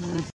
Mm.